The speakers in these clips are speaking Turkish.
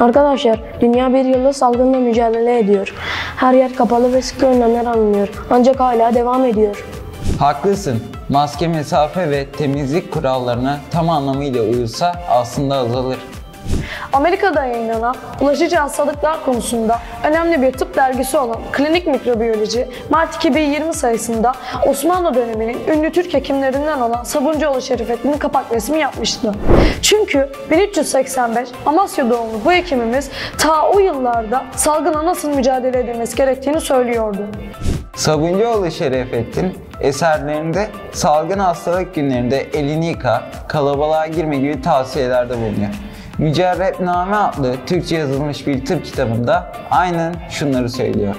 Arkadaşlar, dünya bir yılda salgınla mücadele ediyor. Her yer kapalı ve sıkı önlemler alınıyor. Ancak hala devam ediyor. Haklısın. Maske, mesafe ve temizlik kurallarına tam anlamıyla uyulsa aslında azalır. Amerika'da yayınlanan bulaşıcı hastalıklar konusunda önemli bir tıp dergisi olan Klinik Mikrobiyoloji, Mart 2020 sayısında Osmanlı döneminin ünlü Türk hekimlerinden olan Sabuncuoğlu Şerifettin'in kapak resmi yapmıştı. Çünkü 1385 Amasya doğumlu bu hekimimiz ta o yıllarda salgına nasıl mücadele edilmesi gerektiğini söylüyordu. Sabuncuoğlu Şerefettin eserlerinde salgın hastalık günlerinde elini yıka, kalabalığa girme gibi tavsiyelerde bulunuyor. Mücerretname adlı Türkçe yazılmış bir tıp kitabında aynen şunları söylüyor.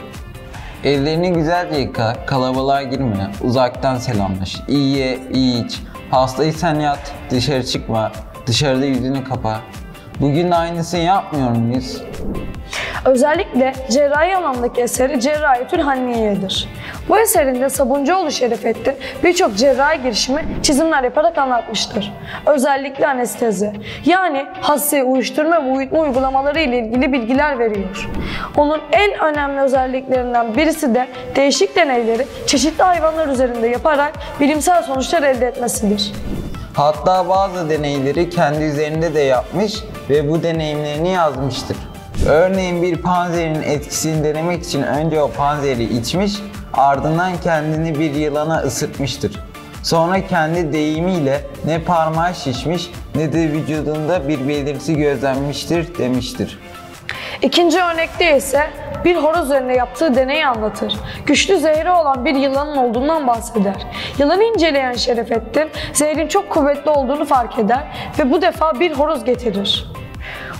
Ellerini güzelce yıka, kalabalığa girme, uzaktan selamlaş, iyi ye, iyi iç, hastaysan yat, dışarı çıkma, dışarıda yüzünü kapa. Bugün de aynısını yapmıyor muyuz? Özellikle cerrahi alandaki eseri Cerrahiyetül Hanniye'dir. Bu eserinde Sabuncuoğlu Şerifettin birçok cerrahi girişimi çizimler yaparak anlatmıştır. Özellikle anestezi, yani hastayı uyuşturma ve uyutma uygulamaları ile ilgili bilgiler veriyor. Onun en önemli özelliklerinden birisi de değişik deneyleri çeşitli hayvanlar üzerinde yaparak bilimsel sonuçlar elde etmesidir. Hatta bazı deneyleri kendi üzerinde de yapmış ve bu deneyimlerini yazmıştır. Örneğin bir panzerin etkisini denemek için önce o panzeri içmiş, ardından kendini bir yılana ısıtmıştır. Sonra kendi deyimiyle ne parmağı şişmiş ne de vücudunda bir belirti gözlenmiştir demiştir. İkinci örnekte ise bir horoz üzerinde yaptığı deneyi anlatır. Güçlü zehri olan bir yılanın olduğundan bahseder. Yılanı inceleyen Şerefettin, zehrin çok kuvvetli olduğunu fark eder ve bu defa bir horoz getirir.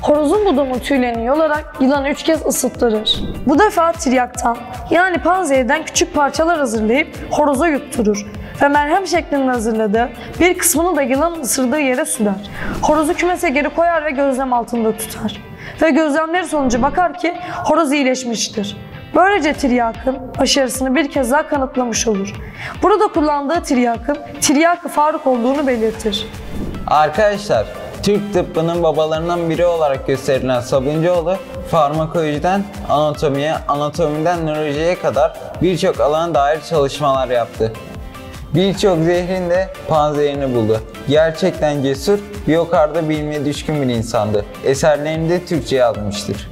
Horozun budumu tüylerini yolarak yılanı üç kez ısıttırır. Bu defa tiryaktan yani panzehirden küçük parçalar hazırlayıp horoza yutturur ve merhem şeklinde hazırladığı bir kısmını da yılanın ısırdığı yere sürer. Horozu kümese geri koyar ve gözlem altında tutar. Ve gözlemleri sonucu bakar ki horoz iyileşmiştir. Böylece tiryakın başarısını bir kez daha kanıtlamış olur. Burada kullandığı tiryakın tiryakı Faruk olduğunu belirtir. Arkadaşlar, Türk tıbbının babalarından biri olarak gösterilen Sabuncuoğlu, farmakolojiden anatomiye, anatomiden nörolojiye kadar birçok alana dair çalışmalar yaptı. Birçok zehrin de panzehirini buldu. Gerçekten cesur, bir o kadar da bilmeye düşkün bir insandı. Eserlerini de Türkçe yazmıştır.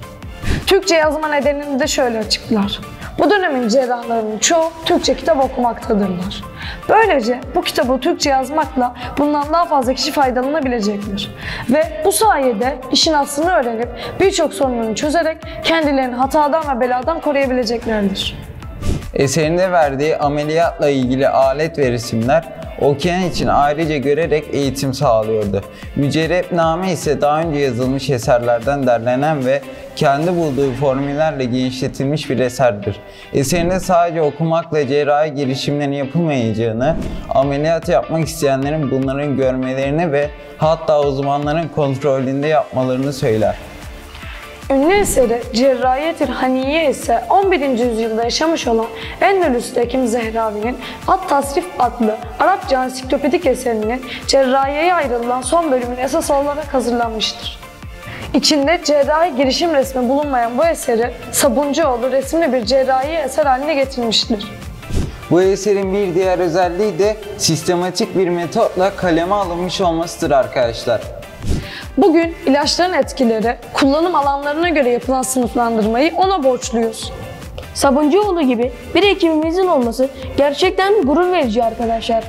Türkçe yazma nedenini de şöyle açıklar. Bu dönemin cerrahlarının çoğu Türkçe kitap okumaktadırlar. Böylece bu kitabı Türkçe yazmakla bundan daha fazla kişi faydalanabilecektir. Ve bu sayede işin aslını öğrenip birçok sorununu çözerek kendilerini hatadan ve beladan koruyabileceklerdir. Eserinde verdiği ameliyatla ilgili alet ve resimler okuyan için ayrıca görerek eğitim sağlıyordu. Mücerrepname ise daha önce yazılmış eserlerden derlenen ve kendi bulduğu formüllerle genişletilmiş bir eserdir. Eserinde sadece okumakla cerrahi girişimlerin yapılmayacağını, ameliyat yapmak isteyenlerin bunların görmelerini ve hatta uzmanların kontrolünde yapmalarını söyler. Ünlü eseri Cerrahiyetül Haniye ise 11. yüzyılda yaşamış olan Endülüs'te hekim Zehravi'nin At Tasrif adlı Arapça ansiklopedik eserinin cerrahiyeye ayrılan son bölümün esas olarak hazırlanmıştır. İçinde cerrahi girişim resmi bulunmayan bu eseri Sabuncuoğlu resimli bir cerrahi eser haline getirmiştir. Bu eserin bir diğer özelliği de sistematik bir metotla kaleme alınmış olmasıdır arkadaşlar. Bugün ilaçların etkileri, kullanım alanlarına göre yapılan sınıflandırmayı ona borçluyuz. Sabuncuoğlu gibi bir hekimimizin olması gerçekten gurur verici arkadaşlar.